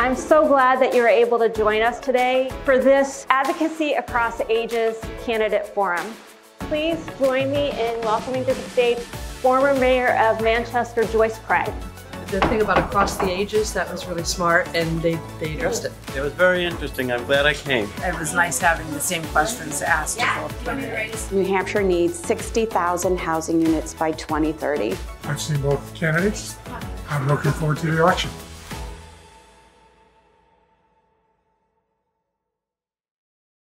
I'm so glad that you're able to join us today for this Advocacy Across Ages Candidate Forum. Please join me in welcoming to the stage former Mayor of Manchester, Joyce Craig. The thing about across the ages, that was really smart and they, they addressed it. It was very interesting. I'm glad I came. It was nice having the same questions asked to both candidates. New Hampshire needs 60,000 housing units by 2030. I've seen both candidates. I'm looking forward to the election.